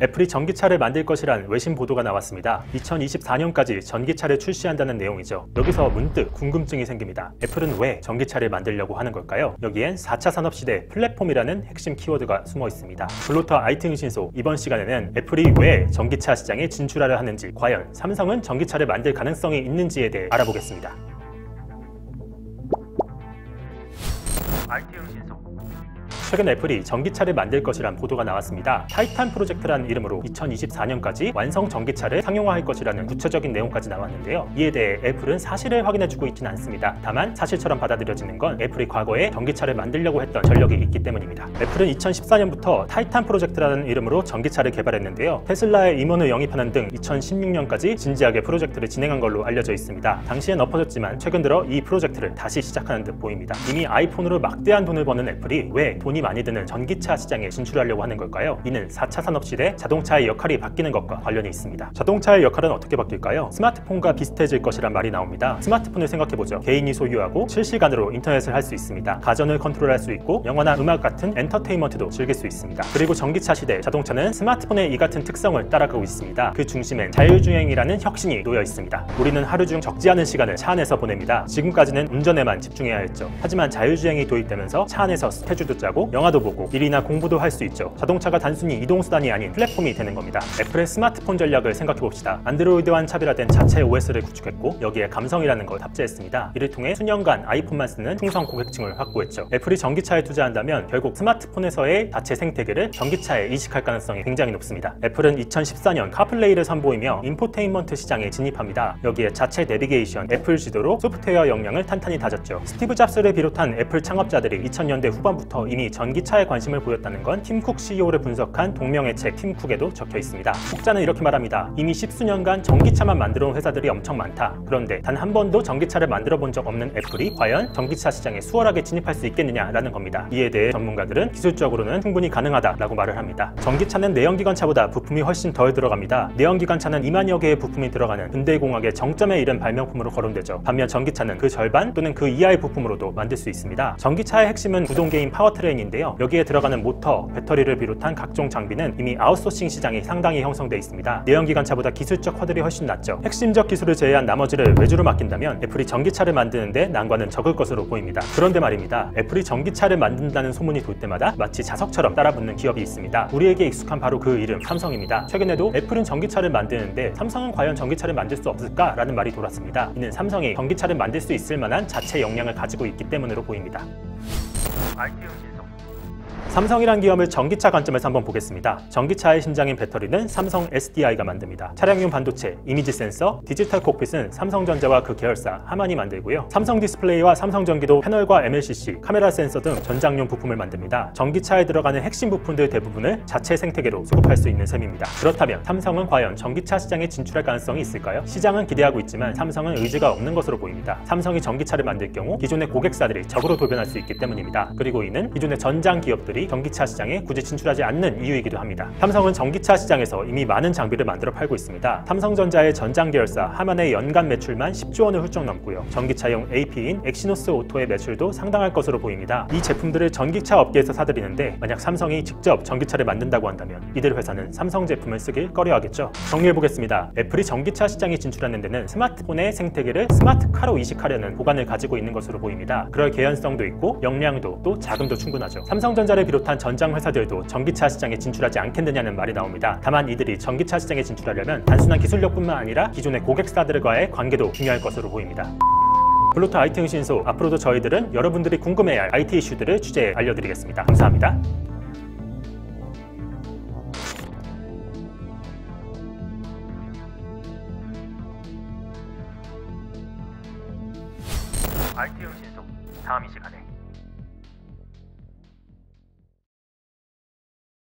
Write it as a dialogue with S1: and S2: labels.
S1: 애플이 전기차를 만들 것이란 외신 보도가 나왔습니다. 2024년까지 전기차를 출시한다는 내용이죠. 여기서 문득 궁금증이 생깁니다. 애플은 왜 전기차를 만들려고 하는 걸까요? 여기엔 4차 산업시대 플랫폼이라는 핵심 키워드가 숨어 있습니다. 블로터 IT 흥신소 이번 시간에는 애플이 왜 전기차 시장에 진출하려 하는지 과연 삼성은 전기차를 만들 가능성이 있는지에 대해 알아보겠습니다. IT 흥신소 최근 애플이 전기차를 만들 것이란 보도가 나왔습니다. 타이탄 프로젝트라는 이름으로 2024년까지 완성 전기차를 상용화할 것이라는 구체적인 내용까지 나왔는데요. 이에 대해 애플은 사실을 확인해주고 있지는 않습니다. 다만 사실처럼 받아들여지는 건 애플이 과거에 전기차를 만들려고 했던 전력이 있기 때문입니다. 애플은 2014년부터 타이탄 프로젝트라는 이름으로 전기차를 개발했는데요. 테슬라의 임원을 영입하는 등 2016년까지 진지하게 프로젝트를 진행한 걸로 알려져 있습니다. 당시엔 엎어졌지만 최근 들어 이 프로젝트를 다시 시작하는 듯 보입니다. 이미 아이폰으로 막대한 돈을 버는 애플이 왜 돈이 많이 드는 전기차 시장에 진출하려고 하는 걸까요? 이는 4차 산업시대 자동차의 역할이 바뀌는 것과 관련이 있습니다. 자동차의 역할은 어떻게 바뀔까요? 스마트폰과 비슷해질 것이란 말이 나옵니다. 스마트폰을 생각해보죠. 개인이 소유하고 실시간으로 인터넷을 할 수 있습니다. 가전을 컨트롤할 수 있고 영화나 음악 같은 엔터테인먼트도 즐길 수 있습니다. 그리고 전기차 시대 자동차는 스마트폰의 이 같은 특성을 따라가고 있습니다. 그 중심엔 자율주행이라는 혁신이 놓여 있습니다. 우리는 하루 중 적지 않은 시간을 차 안에서 보냅니다. 지금까지는 운전에만 집중해야 했죠. 하지만 자율주행이 도입되면서 차 안에서 스케줄도 짜고 영화도 보고 일이나 공부도 할 수 있죠. 자동차가 단순히 이동수단이 아닌 플랫폼이 되는 겁니다. 애플의 스마트폰 전략을 생각해봅시다. 안드로이드와 차별화된 자체 OS를 구축했고 여기에 감성이라는 걸 탑재했습니다. 이를 통해 수년간 아이폰만 쓰는 충성 고객층을 확보했죠. 애플이 전기차에 투자한다면 결국 스마트폰에서의 자체 생태계를 전기차에 이식할 가능성이 굉장히 높습니다. 애플은 2014년 카플레이를 선보이며 인포테인먼트 시장에 진입합니다. 여기에 자체 내비게이션, 애플 지도로 소프트웨어 역량을 탄탄히 다졌죠. 스티브 잡스를 비롯한 애플 창업자들이 2000년대 후반부터 이미 전기차에 관심을 보였다는 건 팀쿡 CEO를 분석한 동명의 책 팀쿡에도 적혀 있습니다. 혹자는 이렇게 말합니다. 이미 십수년간 전기차만 만들어 온 회사들이 엄청 많다. 그런데 단 한 번도 전기차를 만들어 본 적 없는 애플이 과연 전기차 시장에 수월하게 진입할 수 있겠느냐라는 겁니다. 이에 대해 전문가들은 기술적으로는 충분히 가능하다라고 말을 합니다. 전기차는 내연기관차보다 부품이 훨씬 덜 들어갑니다. 내연기관차는 2만여 개의 부품이 들어가는 근대공학의 정점에 이른 발명품으로 거론되죠. 반면 전기차는 그 절반 또는 그 이하의 부품으로도 만들 수 있습니다. 전기차의 핵심은 구동계인 powertrain인데요. 여기에 들어가는 모터, 배터리를 비롯한 각종 장비는 이미 아웃소싱 시장이 상당히 형성돼 있습니다. 내연기관차보다 기술적 허들이 훨씬 낮죠. 핵심적 기술을 제외한 나머지를 외주로 맡긴다면 애플이 전기차를 만드는데 난관은 적을 것으로 보입니다. 그런데 말입니다. 애플이 전기차를 만든다는 소문이 돌 때마다 마치 자석처럼 따라붙는 기업이 있습니다. 우리에게 익숙한 바로 그 이름 삼성입니다. 최근에도 애플은 전기차를 만드는데 삼성은 과연 전기차를 만들 수 없을까 라는 말이 돌았습니다. 이는 삼성이 전기차를 만들 수 있을 만한 자체 역량을 가지고 있기 때문으로 보입니다. 삼성이란 기업을 전기차 관점에서 한번 보겠습니다. 전기차의 심장인 배터리는 삼성 SDI가 만듭니다. 차량용 반도체, 이미지 센서, 디지털 cockpit은 삼성전자와 그 계열사 하만이 만들고요. 삼성 디스플레이와 삼성전기도 패널과 MLCC, 카메라 센서 등 전장용 부품을 만듭니다. 전기차에 들어가는 핵심 부품들 대부분을 자체 생태계로 수급할 수 있는 셈입니다. 그렇다면 삼성은 과연 전기차 시장에 진출할 가능성이 있을까요? 시장은 기대하고 있지만 삼성은 의지가 없는 것으로 보입니다. 삼성이 전기차를 만들 경우 기존의 고객사들이 적으로 돌변할 수 있기 때문입니다. 그리고 이는 기존의 전장 기업들 이 전기차 시장에 굳이 진출하지 않는 이유이기도 합니다. 삼성은 전기차 시장에서 이미 많은 장비를 만들어 팔고 있습니다. 삼성전자의 전장 계열사 하만의 연간 매출만 10조 원을 훌쩍 넘고요. 전기차용 AP인 엑시노스 오토의 매출도 상당할 것으로 보입니다. 이 제품들을 전기차 업계에서 사들이는데 만약 삼성이 직접 전기차를 만든다고 한다면 이들 회사는 삼성 제품을 쓰길 꺼려하겠죠. 정리해 보겠습니다. 애플이 전기차 시장에 진출하는 데는 스마트폰의 생태계를 스마트카로 이식하려는 보관을 가지고 있는 것으로 보입니다. 그럴 개연성도 있고 역량도 또 자금도 충분하죠. 삼성전자를 비롯한 전장 회사들도 전기차 시장에 진출하지 않겠느냐는 말이 나옵니다. 다만 이들이 전기차 시장에 진출하려면 단순한 기술력뿐만 아니라 기존의 고객사들과의 관계도 중요할 것으로 보입니다. 블루투 IT 응신소 앞으로도 저희들은 여러분들이 궁금해할 IT 이슈들을 취재해 알려드리겠습니다. 감사합니다. IT 응신소 다음 이 시간에